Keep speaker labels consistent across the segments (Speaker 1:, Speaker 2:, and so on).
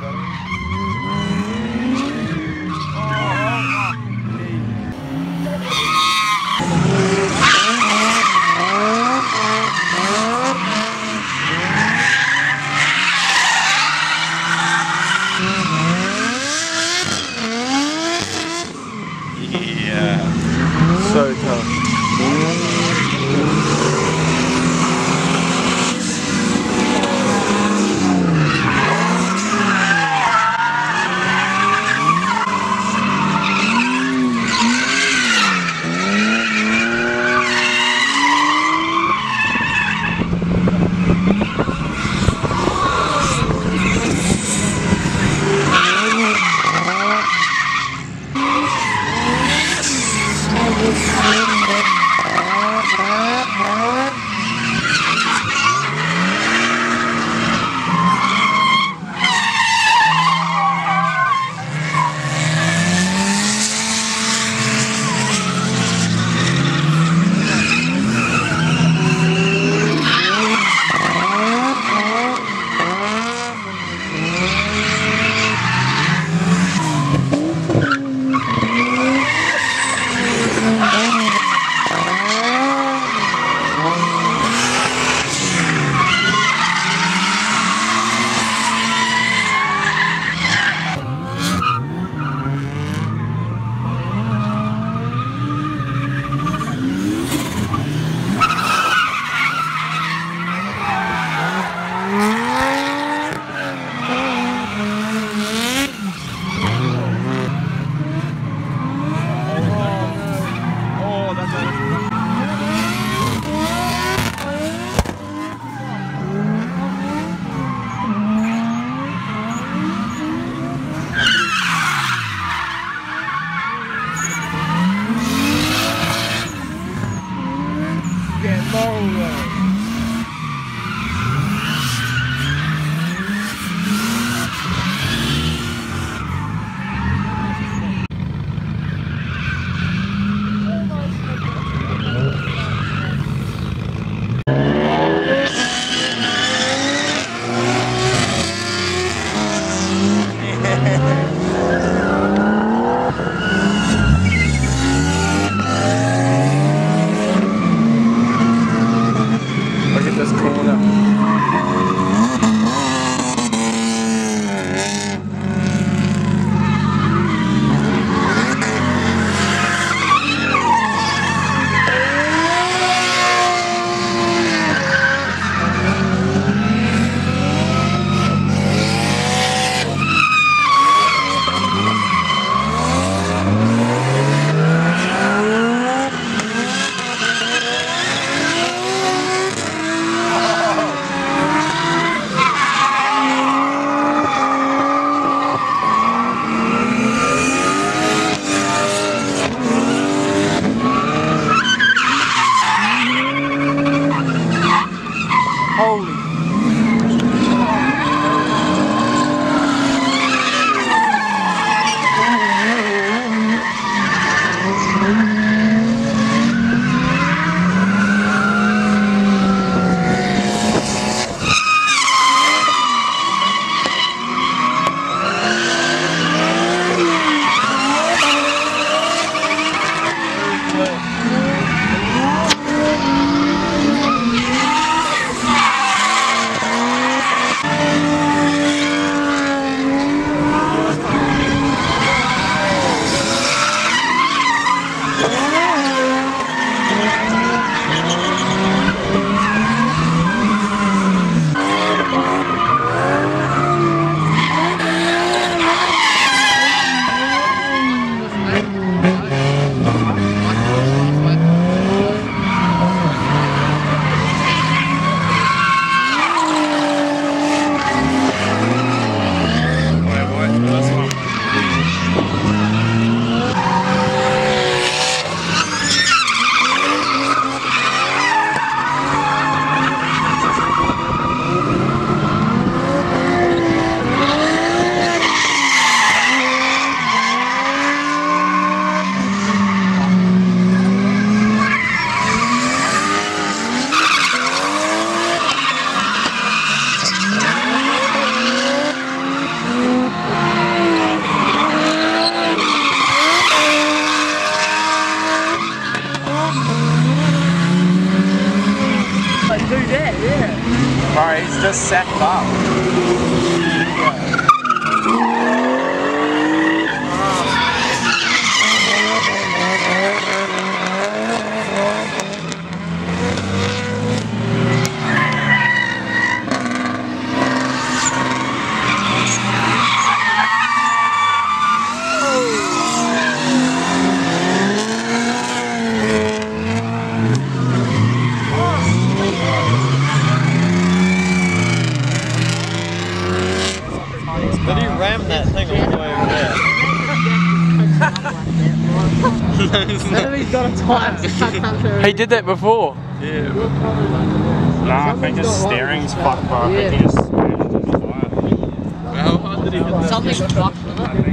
Speaker 1: better. carro. There.
Speaker 2: he's got a time.
Speaker 3: He did that before.
Speaker 1: Yeah. Nah, I think his steering's fucked, bro. I think he just smashed his tire.
Speaker 3: How hard did he hit that?
Speaker 2: Something fucked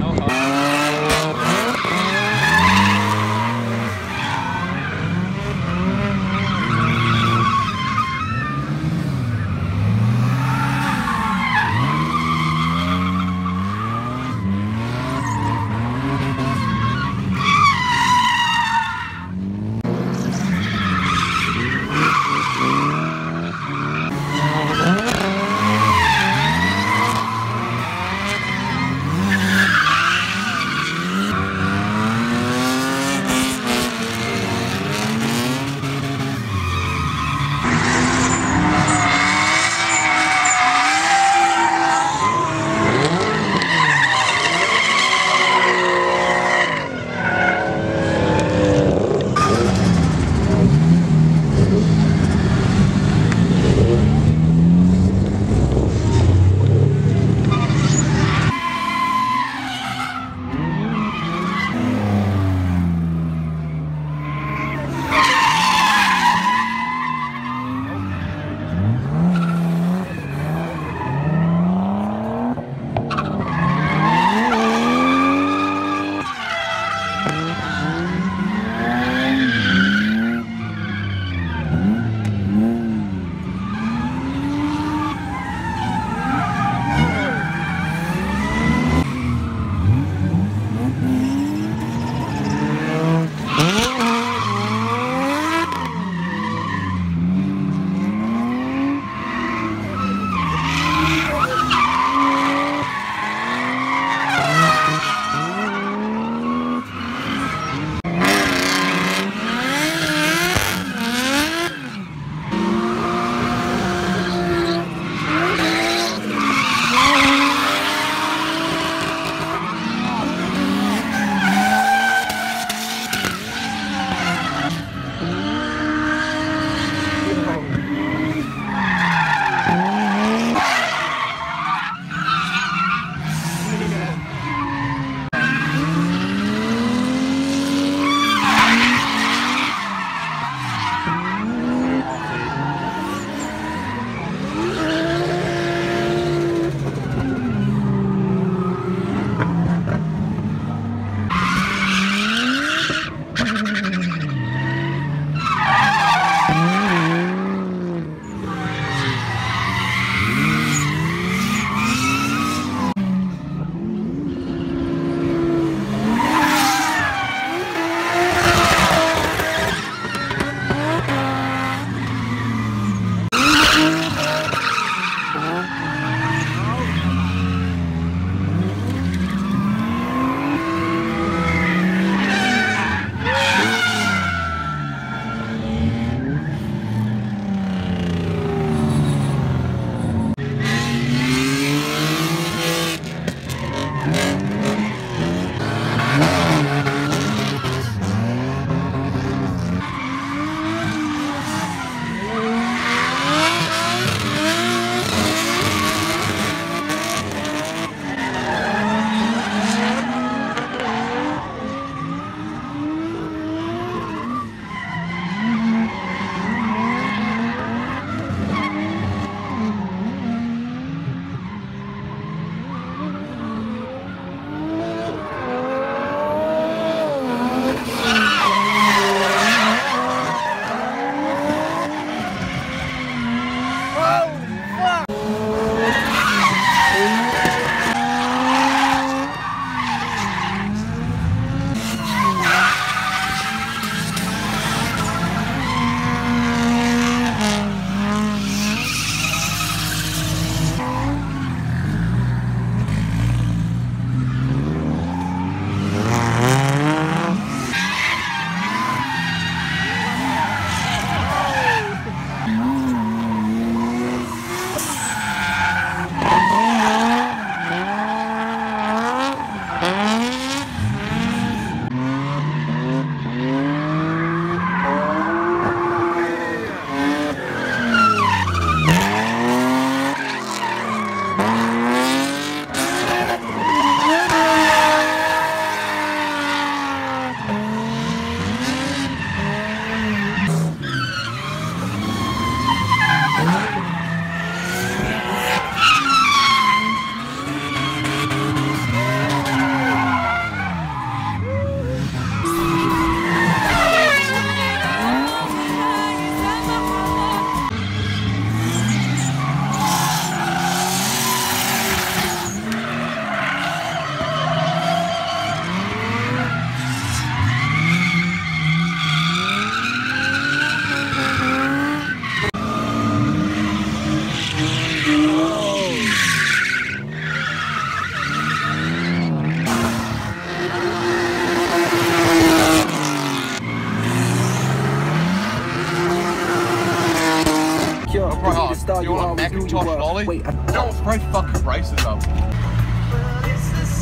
Speaker 3: It's up.